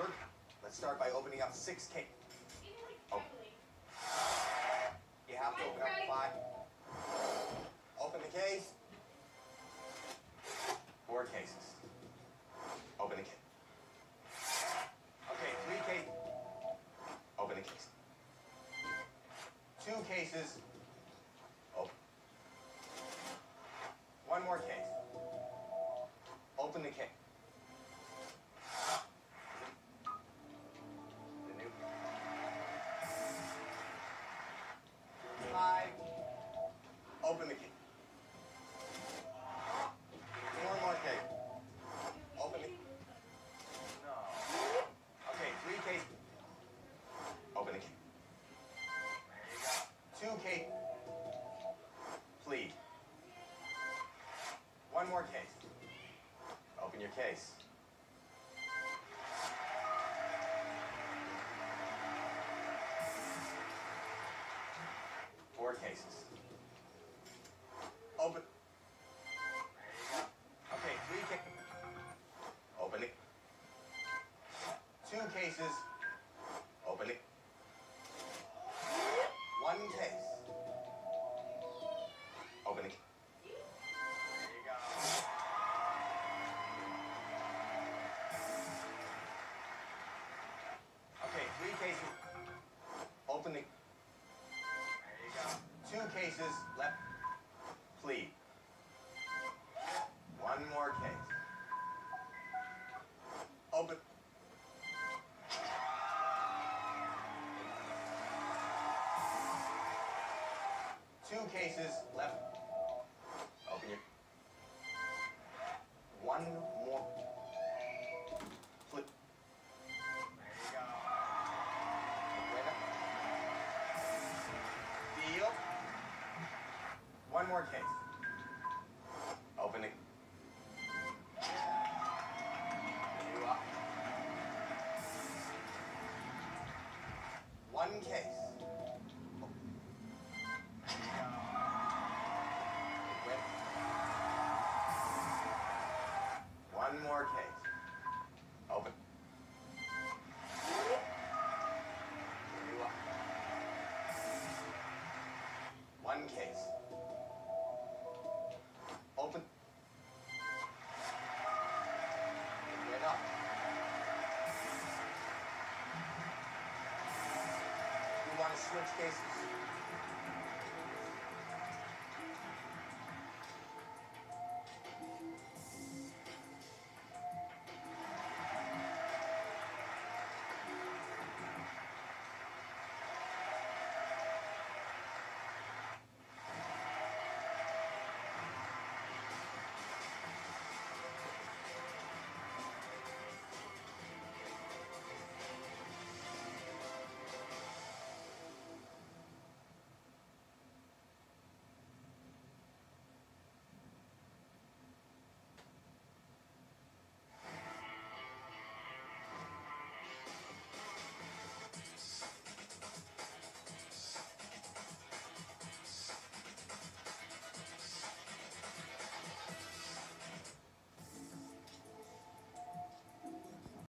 That's. Let's start by opening up six case. Oh. You have to open up five. Open the case. Four cases. Open the case. Okay, three cases. Open the case. Two cases. Open. One more case. Open the case. Case. Open your case. Four cases. Cases left. Plead. One more case. Open. Two cases left. Open your. One more case. Open it. One case. One more case. switch cases.